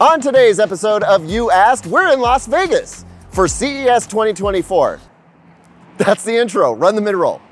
On today's episode of You Asked, we're in Las Vegas for CES 2024. That's the intro. Run the mid roll.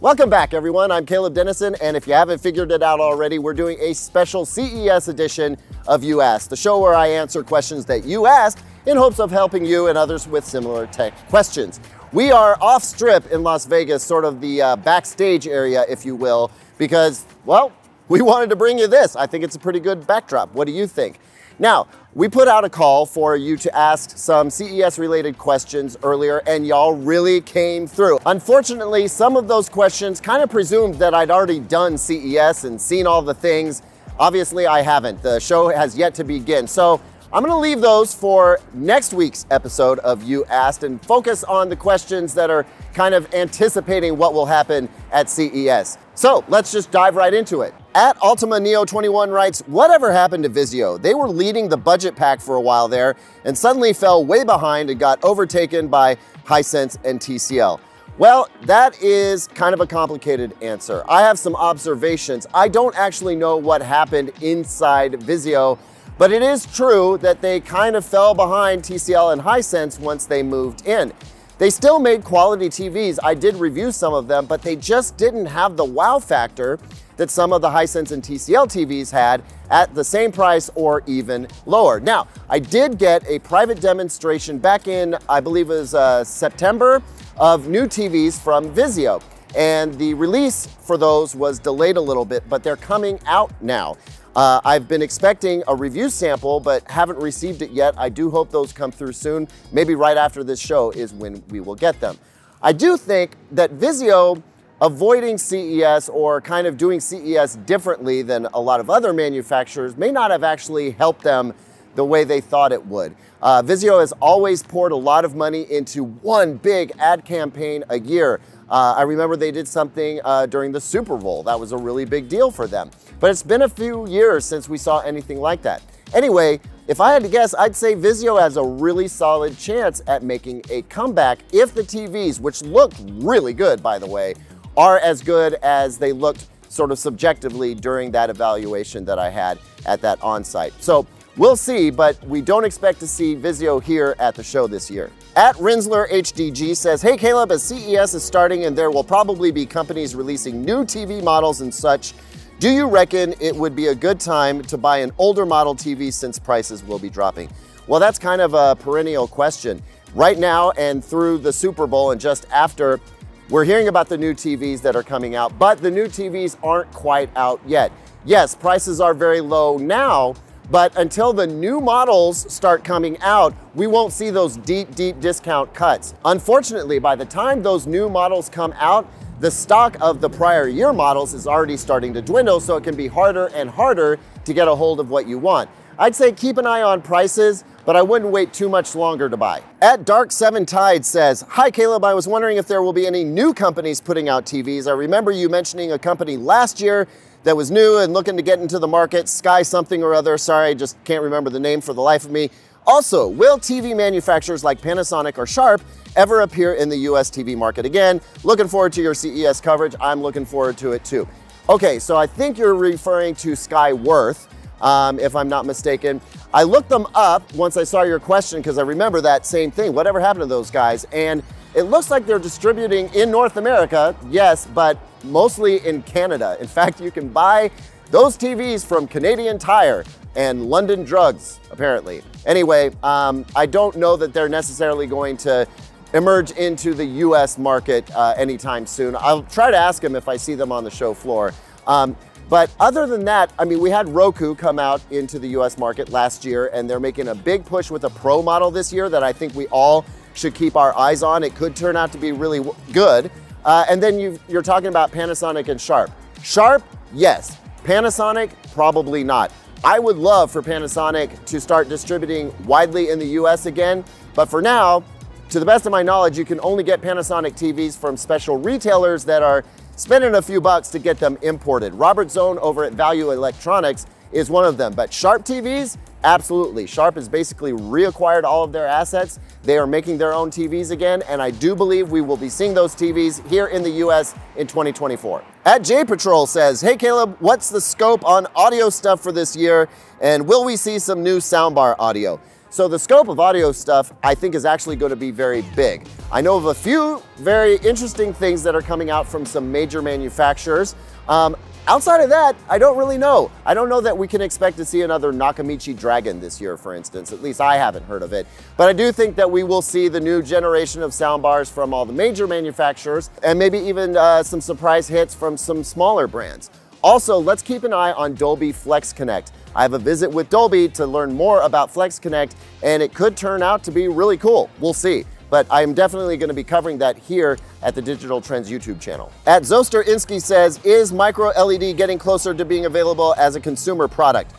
Welcome back, everyone. I'm Caleb Denison, and if you haven't figured it out already, we're doing a special CES edition of You Asked, the show where I answer questions that you asked in hopes of helping you and others with similar tech questions. We are off strip in Las Vegas, sort of the uh, backstage area, if you will, because, well, we wanted to bring you this. I think it's a pretty good backdrop. What do you think? Now, we put out a call for you to ask some CES related questions earlier and y'all really came through. Unfortunately, some of those questions kind of presumed that I'd already done CES and seen all the things. Obviously, I haven't. The show has yet to begin. So I'm gonna leave those for next week's episode of You Asked and focus on the questions that are kind of anticipating what will happen at CES. So let's just dive right into it. At Ultima Neo 21 writes, whatever happened to Vizio? They were leading the budget pack for a while there and suddenly fell way behind and got overtaken by Hisense and TCL. Well, that is kind of a complicated answer. I have some observations. I don't actually know what happened inside Vizio, but it is true that they kind of fell behind TCL and Hisense once they moved in. They still made quality TVs. I did review some of them, but they just didn't have the wow factor that some of the Hisense and TCL TVs had at the same price or even lower. Now, I did get a private demonstration back in, I believe it was uh, September, of new TVs from Vizio. And the release for those was delayed a little bit, but they're coming out now. Uh, I've been expecting a review sample, but haven't received it yet. I do hope those come through soon. Maybe right after this show is when we will get them. I do think that Vizio avoiding CES or kind of doing CES differently than a lot of other manufacturers may not have actually helped them the way they thought it would. Uh, Vizio has always poured a lot of money into one big ad campaign a year. Uh, I remember they did something uh, during the Super Bowl. That was a really big deal for them. But it's been a few years since we saw anything like that. Anyway, if I had to guess, I'd say Vizio has a really solid chance at making a comeback if the TVs, which looked really good, by the way, are as good as they looked sort of subjectively during that evaluation that I had at that on-site. So We'll see, but we don't expect to see Vizio here at the show this year. At Rinsler HDG says, Hey Caleb, as CES is starting and there will probably be companies releasing new TV models and such, do you reckon it would be a good time to buy an older model TV since prices will be dropping? Well, that's kind of a perennial question. Right now and through the Super Bowl and just after, we're hearing about the new TVs that are coming out, but the new TVs aren't quite out yet. Yes, prices are very low now, but until the new models start coming out, we won't see those deep, deep discount cuts. Unfortunately, by the time those new models come out, the stock of the prior year models is already starting to dwindle, so it can be harder and harder to get a hold of what you want. I'd say keep an eye on prices, but I wouldn't wait too much longer to buy. At Dark Seven Tide says, Hi Caleb, I was wondering if there will be any new companies putting out TVs. I remember you mentioning a company last year that was new and looking to get into the market, Sky something or other. Sorry, I just can't remember the name for the life of me. Also, will TV manufacturers like Panasonic or Sharp ever appear in the US TV market again? Looking forward to your CES coverage. I'm looking forward to it too. Okay, so I think you're referring to Skyworth, um, if I'm not mistaken. I looked them up once I saw your question because I remember that same thing. Whatever happened to those guys? And it looks like they're distributing in North America, yes, but mostly in Canada. In fact, you can buy those TVs from Canadian Tire and London Drugs, apparently. Anyway, um, I don't know that they're necessarily going to emerge into the US market uh, anytime soon. I'll try to ask them if I see them on the show floor. Um, but other than that, I mean, we had Roku come out into the US market last year, and they're making a big push with a Pro model this year that I think we all should keep our eyes on. It could turn out to be really good. Uh, and then you are talking about Panasonic and Sharp. Sharp, yes. Panasonic, probably not. I would love for Panasonic to start distributing widely in the US again, but for now, to the best of my knowledge, you can only get Panasonic TVs from special retailers that are spending a few bucks to get them imported. Robert Zohn over at Value Electronics is one of them. But Sharp TVs, absolutely. Sharp has basically reacquired all of their assets. They are making their own TVs again, and I do believe we will be seeing those TVs here in the US in 2024. At J Patrol says, Hey Caleb, what's the scope on audio stuff for this year? And will we see some new soundbar audio? So the scope of audio stuff, I think is actually going to be very big. I know of a few very interesting things that are coming out from some major manufacturers. Um, outside of that, I don't really know. I don't know that we can expect to see another Nakamichi Dragon this year, for instance. At least I haven't heard of it. But I do think that we will see the new generation of soundbars from all the major manufacturers and maybe even uh, some surprise hits from some smaller brands. Also, let's keep an eye on Dolby Flex Connect. I have a visit with Dolby to learn more about Flex Connect, and it could turn out to be really cool. We'll see. But I'm definitely going to be covering that here at the Digital Trends YouTube channel. At Zoster Insky says, is micro LED getting closer to being available as a consumer product?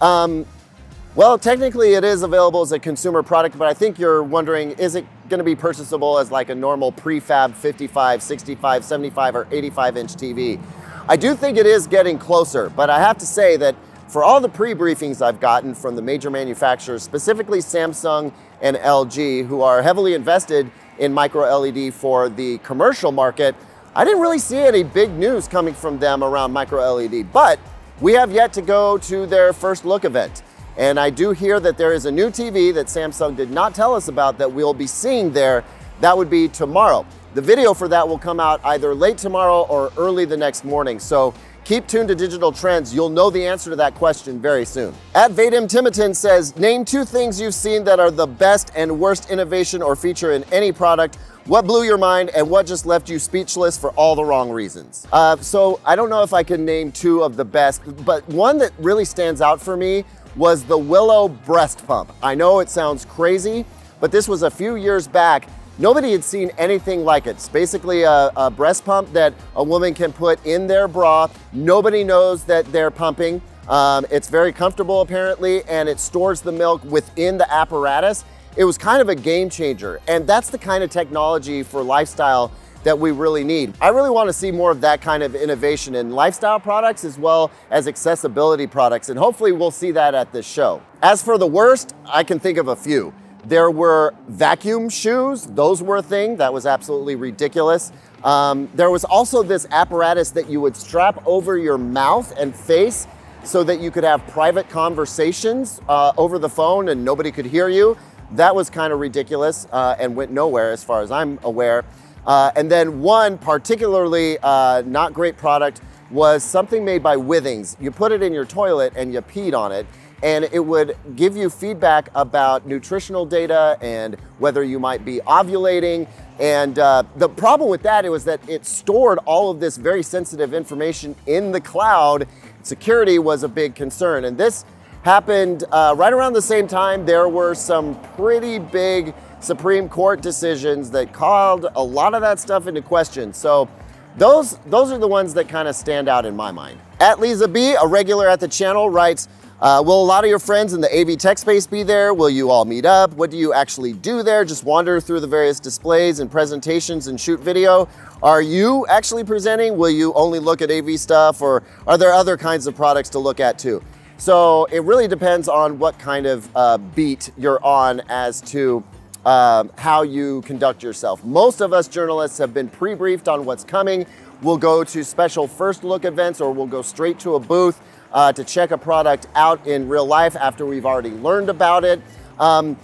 Um, well, technically it is available as a consumer product, but I think you're wondering, is it going to be purchasable as like a normal prefab 55, 65, 75, or 85 inch TV? I do think it is getting closer, but I have to say that for all the pre-briefings I've gotten from the major manufacturers, specifically Samsung and LG, who are heavily invested in micro LED for the commercial market, I didn't really see any big news coming from them around micro LED, but we have yet to go to their first look event. And I do hear that there is a new TV that Samsung did not tell us about that we'll be seeing there. That would be tomorrow. The video for that will come out either late tomorrow or early the next morning. So keep tuned to Digital Trends. You'll know the answer to that question very soon. At Vadim Timotin says, name two things you've seen that are the best and worst innovation or feature in any product. What blew your mind and what just left you speechless for all the wrong reasons? Uh, so I don't know if I can name two of the best, but one that really stands out for me was the Willow breast pump. I know it sounds crazy, but this was a few years back Nobody had seen anything like it. It's basically a, a, breast pump that a woman can put in their bra. Nobody knows that they're pumping. Um, it's very comfortable apparently, and it stores the milk within the apparatus. It was kind of a game changer. And that's the kind of technology for lifestyle that we really need. I really want to see more of that kind of innovation in lifestyle products as well as accessibility products. And hopefully we'll see that at this show. As for the worst, I can think of a few. There were vacuum shoes. Those were a thing. That was absolutely ridiculous. Um, there was also this apparatus that you would strap over your mouth and face so that you could have private conversations uh, over the phone and nobody could hear you. That was kind of ridiculous uh, and went nowhere as far as I'm aware. Uh, and then one particularly uh, not great product was something made by Withings. You put it in your toilet and you peed on it and it would give you feedback about nutritional data and whether you might be ovulating. And uh, the problem with that it was that it stored all of this very sensitive information in the cloud. Security was a big concern. And this happened uh, right around the same time. There were some pretty big Supreme Court decisions that called a lot of that stuff into question. So those, those are the ones that kind of stand out in my mind. At Lisa B, a regular at the channel, writes, uh, will a lot of your friends in the AV tech space be there? Will you all meet up? What do you actually do there? Just wander through the various displays and presentations and shoot video? Are you actually presenting? Will you only look at AV stuff or are there other kinds of products to look at too? So it really depends on what kind of uh, beat you're on as to um, how you conduct yourself. Most of us journalists have been pre-briefed on what's coming. We'll go to special first look events or we'll go straight to a booth uh, to check a product out in real life after we've already learned about it. Um,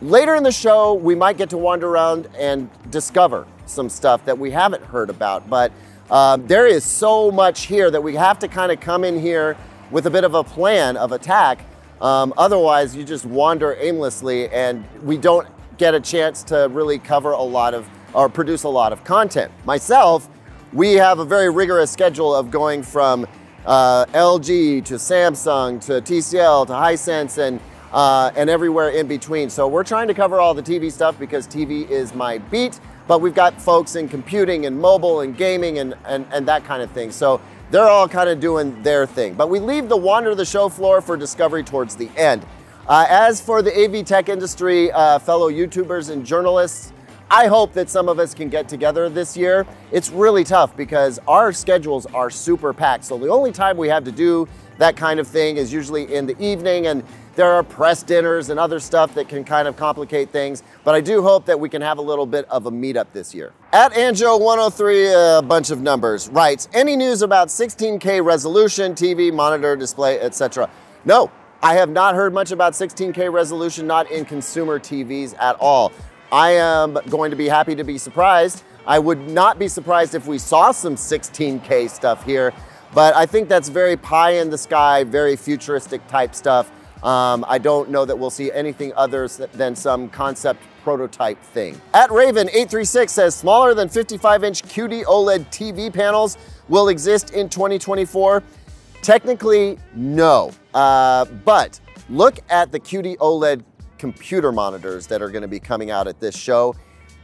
later in the show, we might get to wander around and discover some stuff that we haven't heard about, but um, there is so much here that we have to kind of come in here with a bit of a plan of attack. Um, otherwise, you just wander aimlessly and we don't get a chance to really cover a lot of or produce a lot of content. Myself, we have a very rigorous schedule of going from uh, LG to Samsung to TCL to Hisense and uh, and everywhere in between. So we're trying to cover all the TV stuff because TV is my beat, but we've got folks in computing and mobile and gaming and, and, and that kind of thing. So they're all kind of doing their thing. But we leave the wander the show floor for discovery towards the end. Uh, as for the AV tech industry, uh, fellow YouTubers and journalists, I hope that some of us can get together this year. It's really tough because our schedules are super packed. So the only time we have to do that kind of thing is usually in the evening and there are press dinners and other stuff that can kind of complicate things, but I do hope that we can have a little bit of a meetup this year. At Anjo103, a bunch of numbers, writes, any news about 16K resolution, TV, monitor, display, etc.? No, I have not heard much about 16K resolution, not in consumer TVs at all. I am going to be happy to be surprised. I would not be surprised if we saw some 16K stuff here, but I think that's very pie in the sky, very futuristic type stuff. Um, I don't know that we'll see anything other than some concept prototype thing. At Raven836 says smaller than 55 inch QD OLED TV panels will exist in 2024. Technically, no. Uh, but look at the QD OLED computer monitors that are gonna be coming out at this show.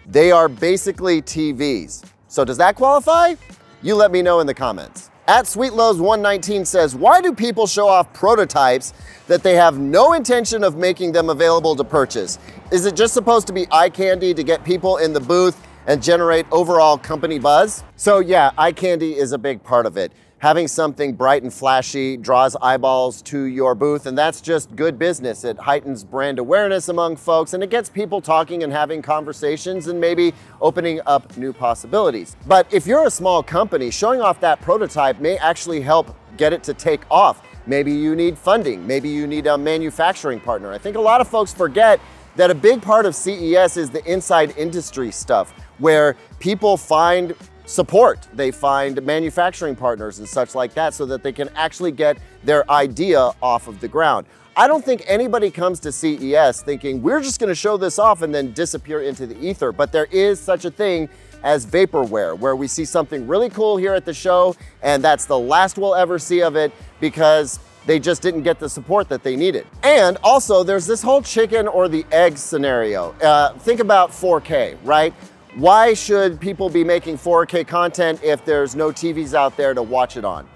They are basically TVs. So does that qualify? You let me know in the comments. At SweetLows119 says, why do people show off prototypes that they have no intention of making them available to purchase? Is it just supposed to be eye candy to get people in the booth and generate overall company buzz? So yeah, eye candy is a big part of it having something bright and flashy draws eyeballs to your booth, and that's just good business. It heightens brand awareness among folks, and it gets people talking and having conversations and maybe opening up new possibilities. But if you're a small company, showing off that prototype may actually help get it to take off. Maybe you need funding, maybe you need a manufacturing partner. I think a lot of folks forget that a big part of CES is the inside industry stuff, where people find support. They find manufacturing partners and such like that so that they can actually get their idea off of the ground. I don't think anybody comes to CES thinking we're just gonna show this off and then disappear into the ether, but there is such a thing as vaporware, where we see something really cool here at the show, and that's the last we'll ever see of it because they just didn't get the support that they needed. And also, there's this whole chicken or the egg scenario. Uh, think about 4K, right? Why should people be making 4K content if there's no TVs out there to watch it on?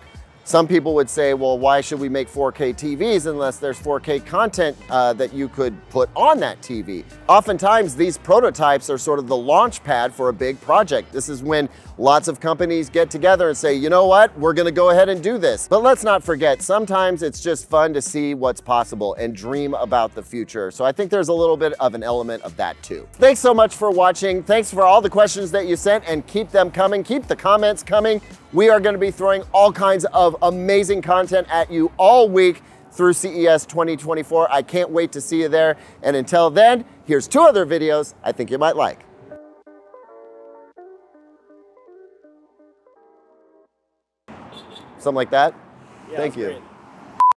Some people would say, well, why should we make 4K TVs unless there's 4K content uh, that you could put on that TV? Oftentimes, these prototypes are sort of the launch pad for a big project. This is when lots of companies get together and say, you know what, we're gonna go ahead and do this. But let's not forget, sometimes it's just fun to see what's possible and dream about the future. So I think there's a little bit of an element of that too. Thanks so much for watching. Thanks for all the questions that you sent and keep them coming. Keep the comments coming. We are gonna be throwing all kinds of amazing content at you all week through CES 2024. I can't wait to see you there. And until then, here's two other videos I think you might like. Something like that? Yeah, Thank you. Great.